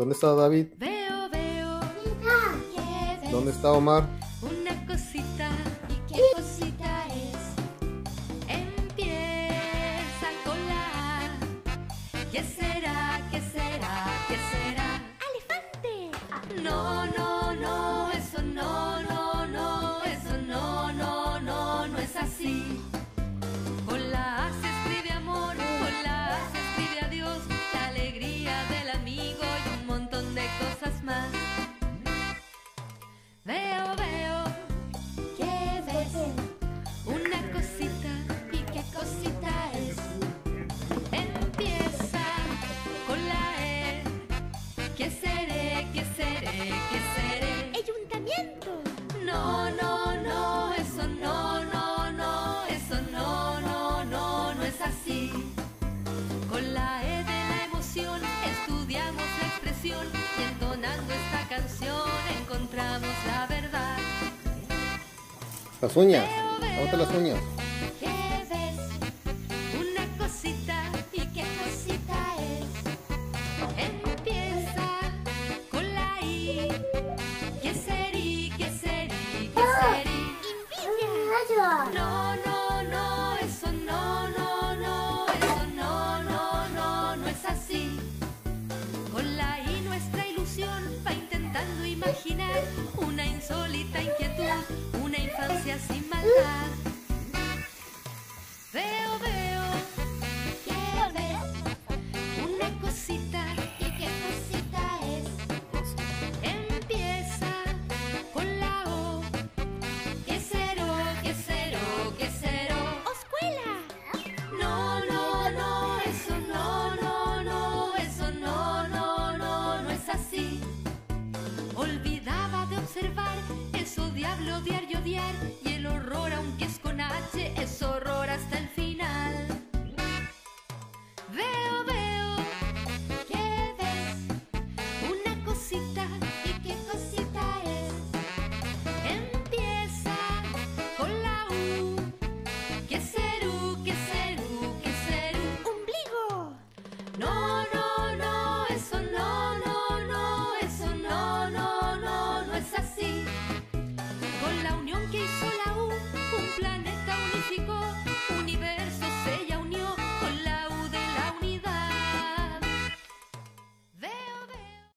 ¿Dónde está David? Veo, veo. ¿Qué ves? ¿Dónde está Omar? Una cosita. ¿Y qué cosita es? Empieza A. ¿Qué será? ¿Qué será? ¿Qué será? ¡Elefante! No, serí? ¿Qué serí? ¿Qué serí? No, no, no, eso no, no, no, eso no, no, no, no es así. Con la I nuestra ilusión va intentando imaginar una insólita inquietud, gracias sin maldad.